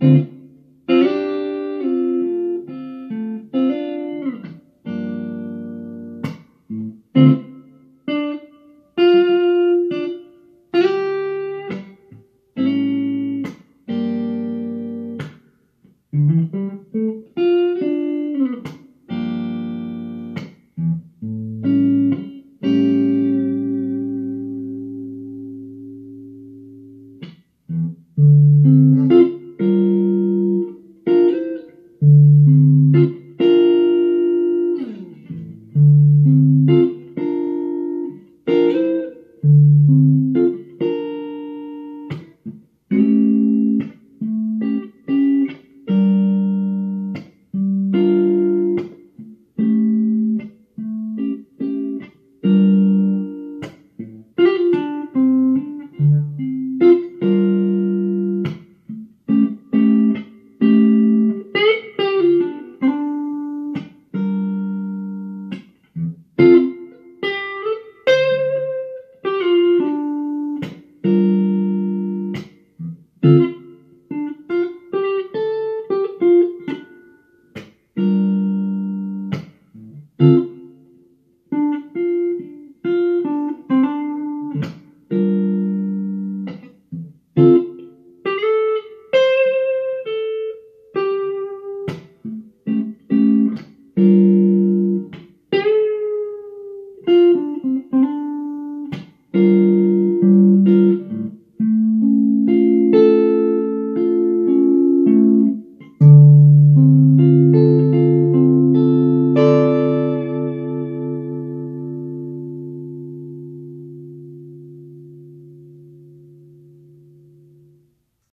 Mm-hmm.